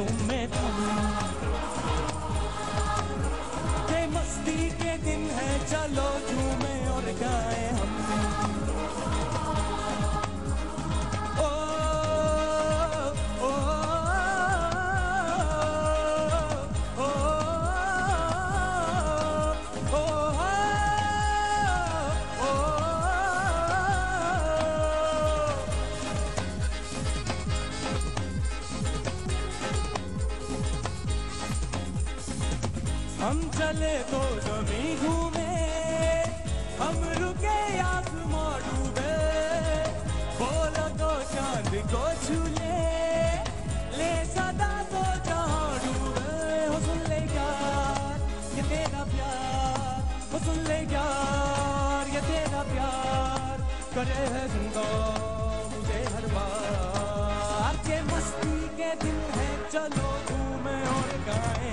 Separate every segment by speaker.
Speaker 1: Me prometo हम चले तो जमी घूमे, हम रुके आसमां डूबे। बोलो तो चाँद को छू ले सदा तो जहाँ डूबे। हो सुन ले यार, ये तेरा प्यार, हो सुन ले यार, ये तेरा प्यार। करे है ज़िंदा मुझे हर बार। के मस्ती के दिन है, चलो घूमे और गाए।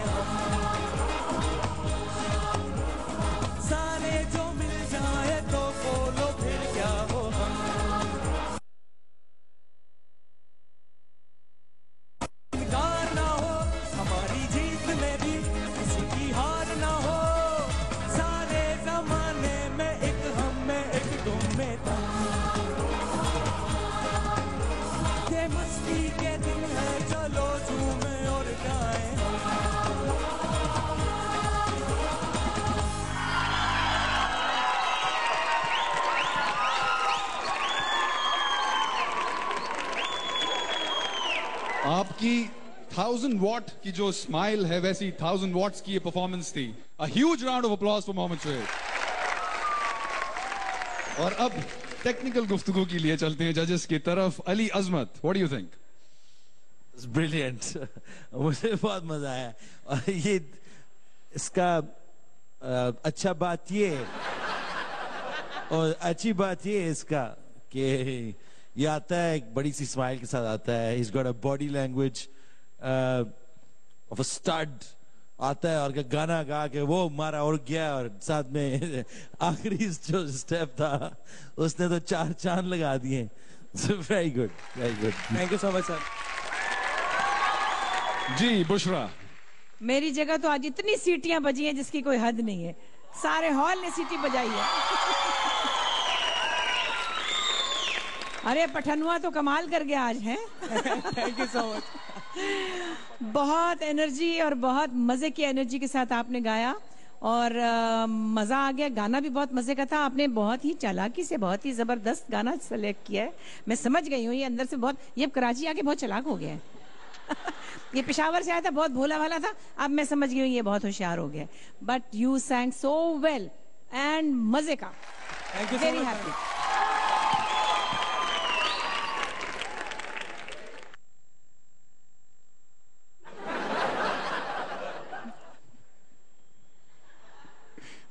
Speaker 2: आपकी थाउज़ेंड वॉट की जो स्माइल है, वैसी थाउज़ेंड वॉट्स की ये परफॉर्मेंस थी। A huge round of applause for Mohammed Shoaib और अब टेक्निकल गुफ्तगू के लिए चलते हैं जजेस की तरफ़। Ali Azmat what you think
Speaker 3: brilliant मुझे बहुत मज़ा आया। और ये, इसका अच्छा बात ये और अच्छी बात ये इसका कि ये आता है एक बड़ी सी स्माइल के साथ आता है। Is got a body language of a stud आता है और का गाना गा के वो मारा और गया और साथ में आखिरी जो स्टेप था उसने तो चार चाँद लगा दिए। Very good very good
Speaker 4: thank you so much sir
Speaker 2: ji Bushra
Speaker 5: मेरी जगह तो आज इतनी सीटियाँ बजी हैं जिसकी कोई हद नहीं है। सारे हॉल ने सीटी बजाई है। अरे पठनुआ तो कमाल कर गया आज है?
Speaker 4: थैंक यू सो मच
Speaker 5: बहुत एनर्जी और बहुत मज़े की एनर्जी के साथ आपने गाया। और अ, मज़ा आ गया। गाना भी बहुत मज़े का था। आपने बहुत ही चालाकी से बहुत ही ज़बरदस्त गाना सेलेक्ट किया है। मैं समझ गई हूँ ये अंदर से बहुत ये अब कराची आके बहुत चलाक हो गया है। ये पिशावर से आया था बहुत भोला वाला था। अब मैं समझ गई हूँ ये बहुत होशियार हो गया but you sang so well and मज़े का। वेरी हैप्पी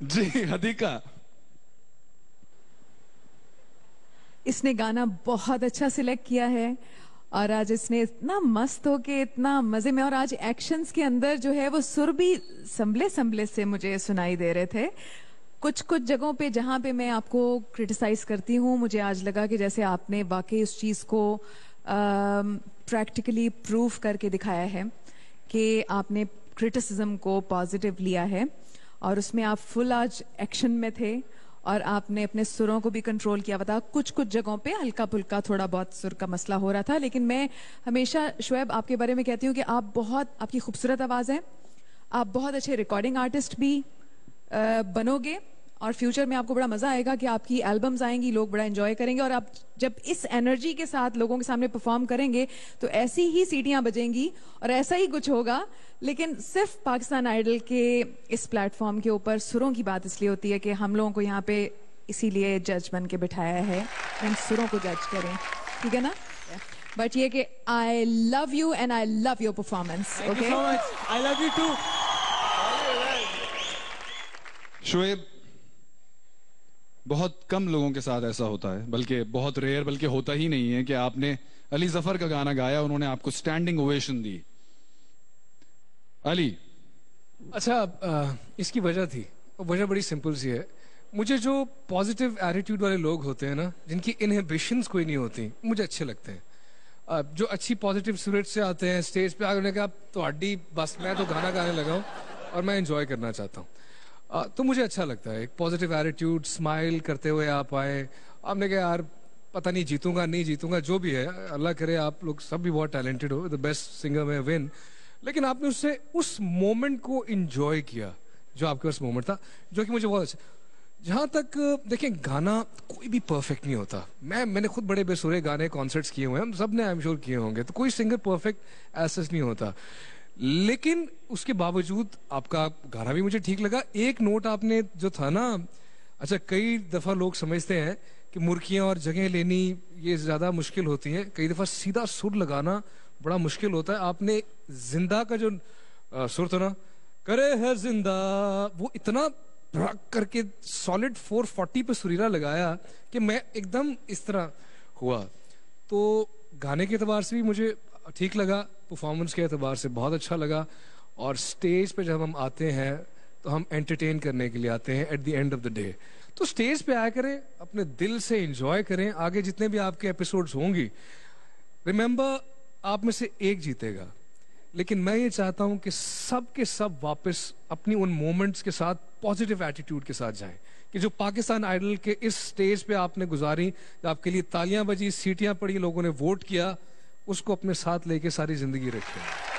Speaker 2: जी हदीका
Speaker 6: इसने गाना बहुत अच्छा सिलेक्ट किया है और आज इसने इतना मस्त हो के इतना मज़े में और आज एक्शंस के अंदर जो है वो सुर भी संभले संभले से मुझे सुनाई दे रहे थे। कुछ कुछ जगहों पे जहाँ पे मैं आपको क्रिटिसाइज करती हूँ, मुझे आज लगा कि जैसे आपने वाकई उस चीज़ को प्रैक्टिकली प्रूव करके दिखाया है कि आपने क्रिटिसिज्म को पॉजिटिव लिया है। और उसमें आप फुल आज एक्शन में थे और आपने अपने सुरों को भी कंट्रोल किया। बता कुछ कुछ जगहों पे हल्का फुल्का थोड़ा बहुत सुर का मसला हो रहा था, लेकिन मैं हमेशा शुएब आपके बारे में कहती हूँ कि आप बहुत, आपकी खूबसूरत आवाज़ है। आप बहुत अच्छे रिकॉर्डिंग आर्टिस्ट भी बनोगे। और फ्यूचर में आपको बड़ा मज़ा आएगा कि आपकी एल्बम्स आएँगी लोग बड़ा एंजॉय करेंगे और आप जब इस एनर्जी के साथ लोगों के सामने परफॉर्म करेंगे तो ऐसी ही सीटियाँ बजेंगी और ऐसा ही कुछ होगा। लेकिन सिर्फ़ पाकिस्तान आइडल के इस प्लेटफॉर्म के ऊपर सुरों की बात इसलिए होती है कि हम लोगों को यहाँ पे इसीलिए जज बन के बिठाया है। इन सुरों को जज करें ठीक है ना? बट ये कि I love you and I love your performance
Speaker 4: much I love you too
Speaker 2: Shoaib बहुत कम लोगों के साथ ऐसा होता है, बल्कि बहुत रेयर बल्कि होता ही नहीं है कि आपने अली ज़फ़र का गाना गाया, उन्होंने आपको स्टैंडिंग ओवेशन दी। अली।
Speaker 7: अच्छा इसकी वजह थी। वजह बड़ी सिंपल सी है। मुझे जो पॉजिटिव एटीट्यूड वाले लोग होते हैं ना, जिनकी इनहिबिशंस कोई नहीं होती, मुझे अच्छे लगते हैं। जो अच्छी पॉजिटिव स्पिरिट से आते हैं स्टेज पे आकर उन्होंने कहा तो बस मैं तो गाना गाने लगा हूँ और मैं इंजॉय करना चाहता हूँ। तो मुझे अच्छा लगता है, एक पॉजिटिव एटीट्यूड स्माइल करते हुए आप आए। आपने कहा, यार, पता नहीं, जीतूँगा नहीं जीतूँगा, जो भी है, अल्लाह करे, आप लोग सब भी बहुत टैलेंटेड हो द बेस्ट सिंगर में विन लेकिन आपने उससे उस मोमेंट को इंजॉय किया, जो आपके पास मोमेंट था, जो कि मुझे बहुत अच्छा जहाँ तक, देखिए, गाना कोई भी परफेक्ट नहीं होता। मैं, मैंने खुद बड़े बेसुरे गाने कॉन्सर्ट्स किए हुए हैं, हम सबने आई एम श्योर किए होंगे। तो कोई सिंगर परफेक्ट ऐसा नहीं होता। लेकिन उसके बावजूद आपका गाना भी मुझे ठीक लगा। एक नोट आपने जो था ना अच्छा कई दफ़ा लोग समझते हैं कि मुर्कियाँ और जगह लेनी ये ज़्यादा मुश्किल होती है। कई दफ़ा सीधा सुर लगाना बड़ा मुश्किल होता है। आपने ज़िंदा का जो सुर था ना, करे है ज़िंदा, वो इतना ब्रक करके सॉलिड 440 पे सुरीला लगाया कि मैं एकदम इस तरह हुआ। तो गाने के अतबार से भी मुझे ठीक लगा परफॉर्मेंस के अतबार से बहुत अच्छा लगा। और स्टेज पे जब हम आते हैं तो हम एंटरटेन करने के लिए आते हैं at the end of the day तो स्टेज पे आया करें, अपने दिल से एंजॉय करें, आगे जितने भी आपके एपिसोड्स होंगी। रिमेंबर आप में से एक जीतेगा। लेकिन मैं ये चाहता हूँ कि सब के सब वापस अपनी उन मोमेंट्स के साथ पॉजिटिव एटीट्यूड के साथ जाएँ। कि जो पाकिस्तान आइडल के इस स्टेज पे आपने गुजारी आपके लिए तालियाँ बजी, सीटियाँ पड़ी, लोगों ने वोट किया उसको अपने साथ लेके सारी ज़िंदगी रखें